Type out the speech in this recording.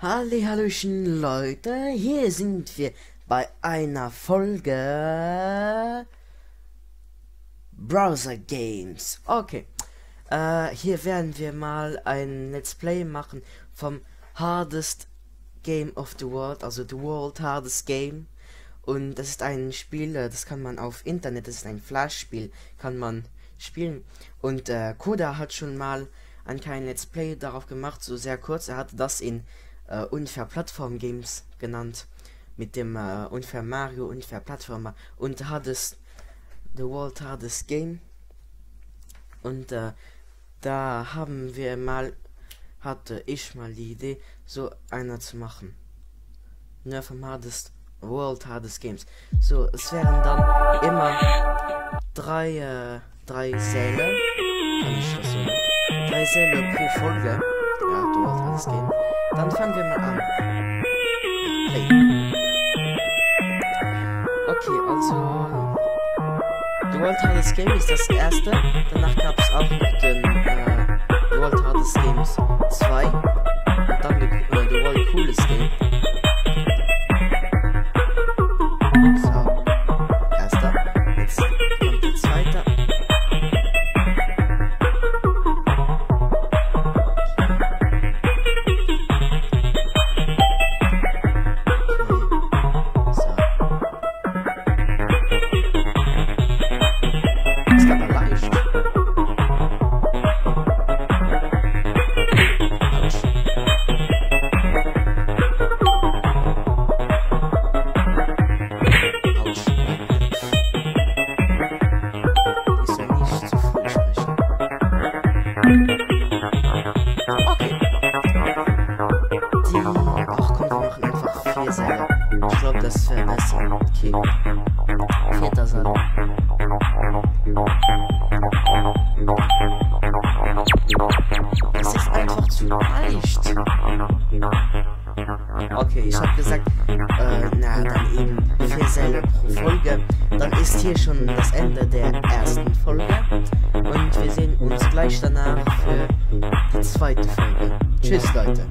Hallihallöchen Leute, hier sind wir bei einer Folge Browser Games. Okay, äh, hier werden wir mal ein Let's Play machen vom Hardest Game of the World, also The World Hardest Game. Und das ist ein Spiel, äh, das kann man auf Internet, das ist ein Flash-Spiel, kann man spielen. Und äh, Koda hat schon mal ein kleines Let's Play darauf gemacht, so sehr kurz. Er hatte das in äh, unfair Plattform Games genannt. Mit dem äh, unfair Mario, unfair Plattformer und Hardest, The World Hardest Game. Und äh, da haben wir mal, hatte ich mal die Idee, so einer zu machen. Ne, vom Hardest, World Hardest Games. So, es wären dann immer drei, äh, drei Säle. Kann ich das so? Drei Säle pro Folge. World Hardest Game. Dann fangen wir mal an. Hey. Okay, also. The World Hardest Game ist das erste. Danach gab es auch noch den äh, Okay. Die. Ach komm, wir machen einfach vier Seile. Ich glaube, das wäre besser. Okay. Vierter Satz. Okay, ich habe gesagt, äh, na, dann eben vier Säle pro Folge. Dann ist hier schon das Ende der ersten Folge. Und wir sehen uns gleich danach für die zweite Folge. Tschüss, Leute.